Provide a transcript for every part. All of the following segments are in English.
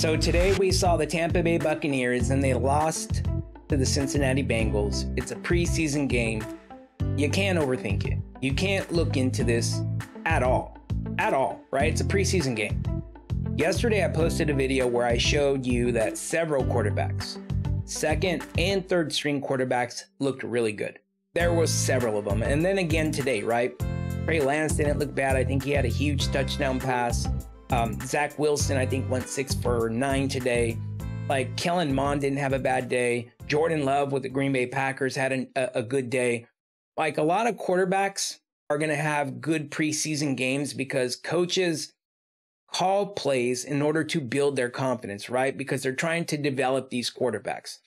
So today we saw the Tampa Bay Buccaneers and they lost to the Cincinnati Bengals. It's a preseason game. You can't overthink it. You can't look into this at all. At all, right? It's a preseason game. Yesterday I posted a video where I showed you that several quarterbacks, second and third string quarterbacks looked really good. There was several of them. And then again today, right? Trey Lance didn't look bad. I think he had a huge touchdown pass. Um, Zach Wilson, I think, went six for nine today. Like Kellen Mond didn't have a bad day. Jordan Love with the Green Bay Packers had an, a, a good day. Like a lot of quarterbacks are going to have good preseason games because coaches call plays in order to build their confidence, right? Because they're trying to develop these quarterbacks.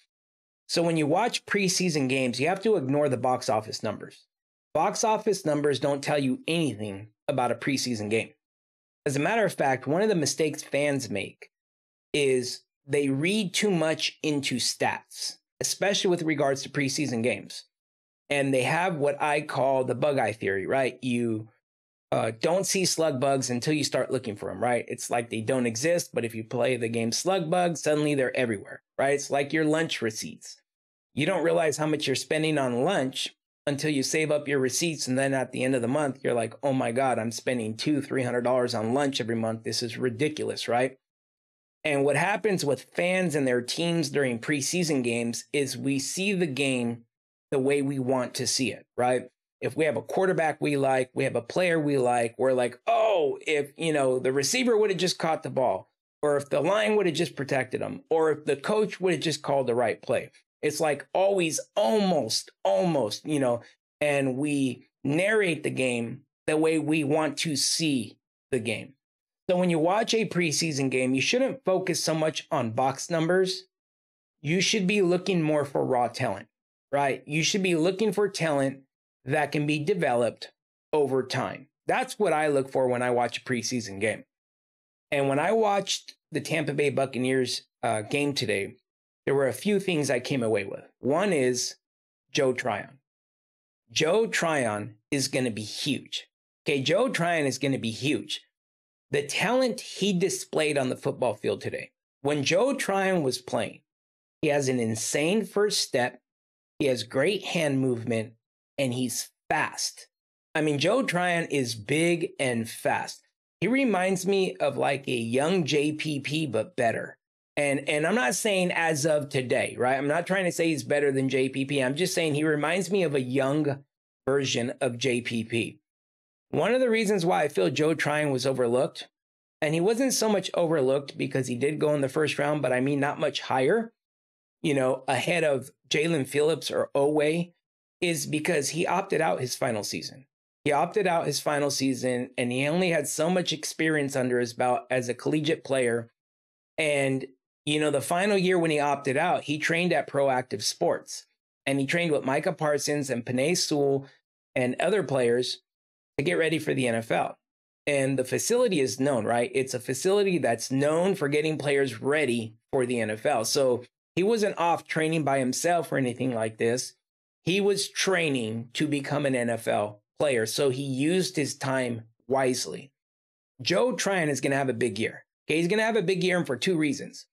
So when you watch preseason games, you have to ignore the box office numbers. Box office numbers don't tell you anything about a preseason game. As a matter of fact, one of the mistakes fans make is they read too much into stats, especially with regards to preseason games. And they have what I call the bug eye theory, right? You uh, don't see slug bugs until you start looking for them, right? It's like they don't exist, but if you play the game slug bugs, suddenly they're everywhere, right? It's like your lunch receipts. You don't realize how much you're spending on lunch until you save up your receipts and then at the end of the month you're like oh my god i'm spending two three hundred dollars on lunch every month. This is ridiculous right? And what happens with fans and their teams during preseason games is we see the game the way we want to see it right? If we have a quarterback we like we have a player we like we're like oh if you know the receiver would have just caught the ball or if the line would have just protected him or if the coach would have just called the right play it's like always almost, almost, you know, and we narrate the game the way we want to see the game. So when you watch a preseason game, you shouldn't focus so much on box numbers. You should be looking more for raw talent, right? You should be looking for talent that can be developed over time. That's what I look for when I watch a preseason game. And when I watched the Tampa Bay Buccaneers uh, game today, there were a few things I came away with. One is Joe Tryon. Joe Tryon is going to be huge. Okay, Joe Tryon is going to be huge. The talent he displayed on the football field today. When Joe Tryon was playing, he has an insane first step. He has great hand movement and he's fast. I mean, Joe Tryon is big and fast. He reminds me of like a young JPP, but better. And and I'm not saying as of today, right? I'm not trying to say he's better than JPP. I'm just saying he reminds me of a young version of JPP. One of the reasons why I feel Joe Tryon was overlooked, and he wasn't so much overlooked because he did go in the first round, but I mean not much higher, you know, ahead of Jaelan Phillips or Oweh, is because he opted out his final season. He opted out his final season and he only had so much experience under his belt as a collegiate player. And you know, the final year when he opted out, he trained at Proactive Sports and he trained with Micah Parsons and Penei Sewell and other players to get ready for the NFL. And the facility is known, right? It's a facility that's known for getting players ready for the NFL. So he wasn't off training by himself or anything like this. He was training to become an NFL player. So he used his time wisely. Joe Tryon is going to have a big year. Okay. He's going to have a big year and for two reasons.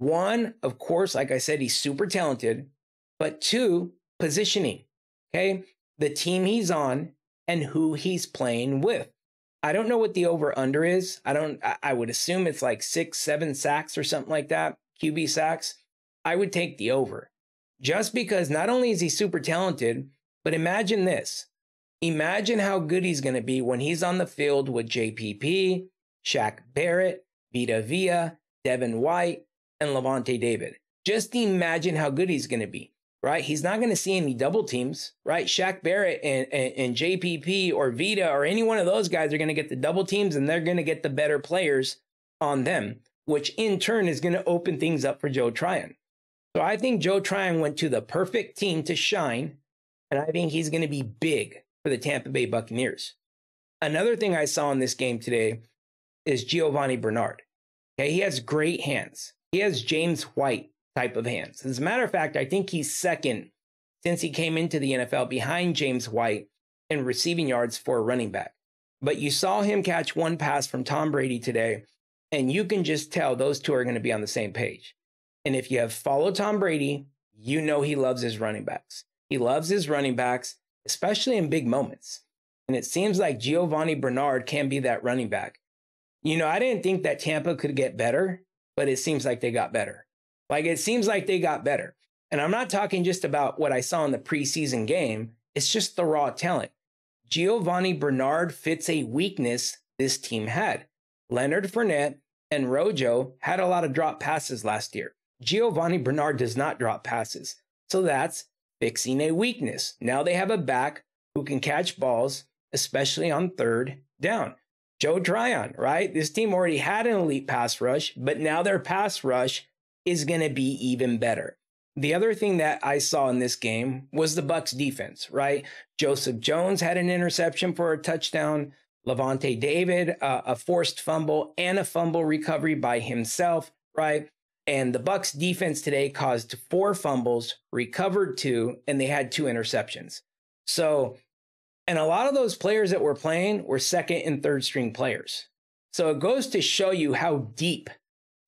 One, of course, like I said, he's super talented, but two, positioning. Okay. The team he's on and who he's playing with. I don't know what the over under is. I don't, I would assume it's like six, seven sacks or something like that, QB sacks. I would take the over just because not only is he super talented, but imagine this. Imagine how good he's going to be when he's on the field with JPP, Shaq Barrett, Vita Vea, Devin White, and Lavonte David. Just imagine how good he's going to be, right? He's not going to see any double teams, right? Shaq Barrett and, and, and JPP or Vita or any one of those guys are going to get the double teams and they're going to get the better players on them, which in turn is going to open things up for Joe Tryon. So I think Joe Tryon went to the perfect team to shine, and I think he's going to be big for the Tampa Bay Buccaneers. Another thing I saw in this game today is Giovani Bernard. Okay, he has great hands. He has James White type of hands. As a matter of fact, I think he's second since he came into the NFL behind James White in receiving yards for a running back. But you saw him catch one pass from Tom Brady today, And you can just tell those two are going to be on the same page. And if you have followed Tom Brady, you know he loves his running backs. He loves his running backs, especially in big moments. And it seems like Giovani Bernard can be that running back. You know, I didn't think that Tampa could get better, but it seems like they got better. Like it seems like they got better. And I'm not talking just about what I saw in the preseason game, it's just the raw talent. Giovani Bernard fits a weakness this team had. Leonard Fournette and Rojo had a lot of drop passes last year. Giovani Bernard does not drop passes. So that's fixing a weakness. Now they have a back who can catch balls, especially on third down. Joe Tryon, right? This team already had an elite pass rush, but now their pass rush is going to be even better. The other thing that I saw in this game was the Bucks defense, right? Joseph Jones had an interception for a touchdown. Lavonte David, uh, a forced fumble and a fumble recovery by himself, right? And the Bucks defense today caused four fumbles, recovered two, and they had two interceptions. So, and a lot of those players that were playing were second and third string players. So it goes to show you how deep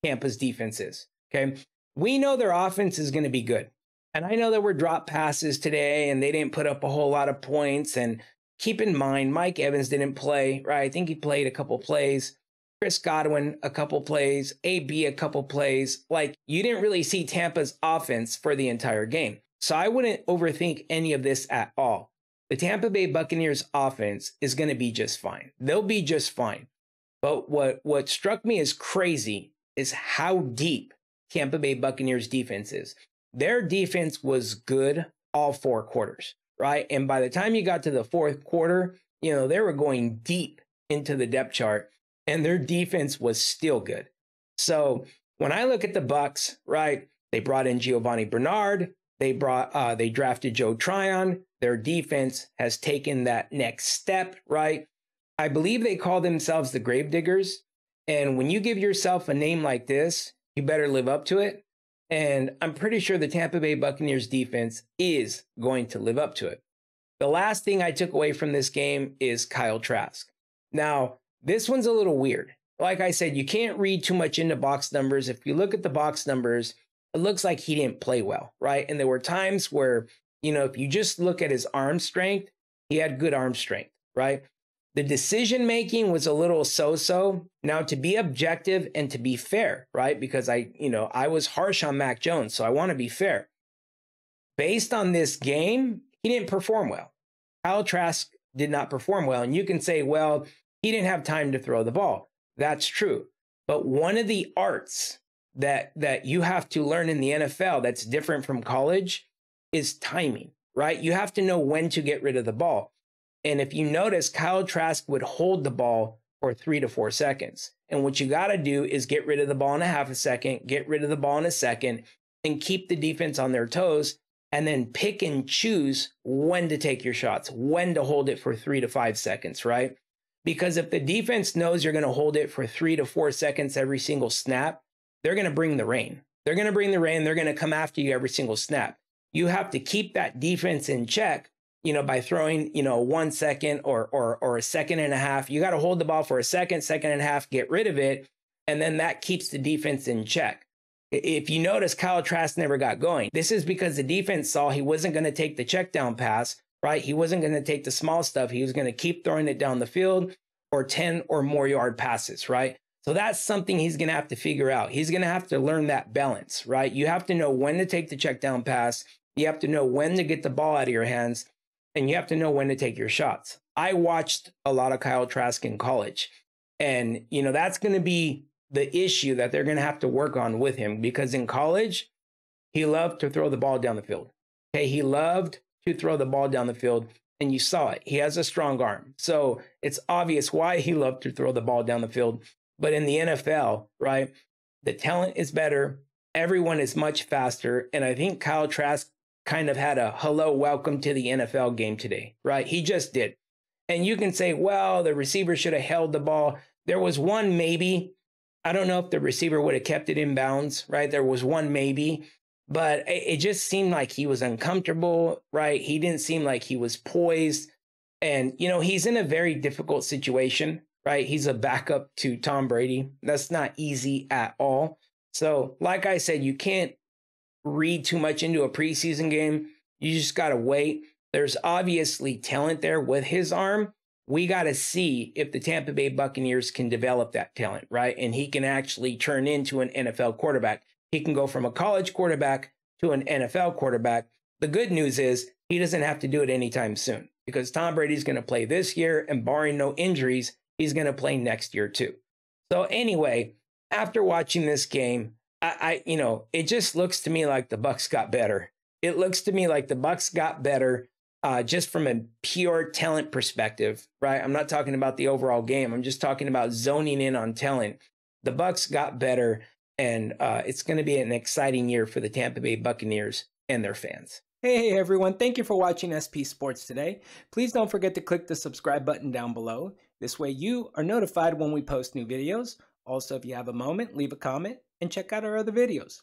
Tampa's defense is. Okay. We know their offense is going to be good. And I know there were drop passes today and they didn't put up a whole lot of points. And keep in mind, Mike Evans didn't play, right? I think he played a couple plays. Chris Godwin a couple plays, AB a couple plays. Like you didn't really see Tampa's offense for the entire game. So I wouldn't overthink any of this at all. The Tampa Bay Buccaneers offense is going to be just fine. They'll be just fine. But what what struck me as crazy is how deep Tampa Bay Buccaneers defense is. Their defense was good all four quarters, right? And by the time you got to the fourth quarter, you know, they were going deep into the depth chart and their defense was still good. So when I look at the Bucks, right, they brought in Giovani Bernard, they brought uh, they drafted Joe Tryon. Their defense has taken that next step, right? I believe they call themselves the Gravediggers. And when you give yourself a name like this, you better live up to it. And I'm pretty sure the Tampa Bay Buccaneers defense is going to live up to it. The last thing I took away from this game is Kyle Trask. Now, this one's a little weird. Like I said, you can't read too much into box numbers. If you look at the box numbers, it looks like he didn't play well, right? And there were times where, you know, if you just look at his arm strength, he had good arm strength, right? The decision making was a little so so. Now, to be objective and to be fair, right? Because I, you know, I was harsh on Mac Jones, so I want to be fair. Based on this game, he didn't perform well. Kyle Trask did not perform well. And you can say, well, he didn't have time to throw the ball. That's true. But one of the arts that that you have to learn in the NFL that's different from college is timing, right? You have to know when to get rid of the ball. And if you notice, Kyle Trask would hold the ball for three to four seconds. And what you got to do is get rid of the ball in a half a second, get rid of the ball in a second, and keep the defense on their toes. And then pick and choose when to take your shots, when to hold it for three to five seconds, right? Because if the defense knows you're going to hold it for three to four seconds every single snap, they're going to bring the rain. They're going to bring the rain. They're going to come after you every single snap. You have to keep that defense in check, you know, by throwing, you know, one second or or or a second and a half. You got to hold the ball for a second, second and a half, get rid of it, and then that keeps the defense in check. If you notice, Kyle Trask never got going. This is because the defense saw he wasn't going to take the check down pass right? He wasn't going to take the small stuff. He was going to keep throwing it down the field or 10 or more yard passes, right? So that's something he's going to have to figure out. He's going to have to learn that balance, right? You have to know when to take the check down pass. You have to know when to get the ball out of your hands and you have to know when to take your shots. I watched a lot of Kyle Trask in college and, you know, that's going to be the issue that they're going to have to work on with him because in college, he loved to throw the ball down the field. Okay. He loved to throw the ball down the field. And you saw it. He has a strong arm. So it's obvious why he loved to throw the ball down the field. But in the NFL, right, the talent is better. Everyone is much faster. And I think Kyle Trask kind of had a hello, welcome to the NFL game today, right? He just did. And you can say, well, the receiver should have held the ball. There was one maybe. I don't know if the receiver would have kept it in bounds, right? There was one maybe but it, just seemed like he was uncomfortable, right? He didn't seem like he was poised. And, you know, he's in a very difficult situation, right? He's a backup to Tom Brady. That's not easy at all. So, like I said, you can't read too much into a preseason game. You just got to wait. There's obviously talent there with his arm. We got to see if the Tampa Bay Buccaneers can develop that talent, right? And he can actually turn into an NFL quarterback. He can go from a college quarterback to an NFL quarterback. The good news is he doesn't have to do it anytime soon because Tom Brady's going to play this year, and barring no injuries, he's going to play next year too. So, anyway, after watching this game, I, I, you know, it just looks to me like the Bucks got better. It looks to me like the Bucks got better uh, just from a pure talent perspective, right? I'm not talking about the overall game. I'm just talking about zoning in on talent. The Bucks got better, and uh, it's going to be an exciting year for the Tampa Bay Buccaneers and their fans. Hey everyone, thank you for watching SP Sports today. Please don't forget to click the subscribe button down below. This way you are notified when we post new videos. Also, if you have a moment, leave a comment and check out our other videos.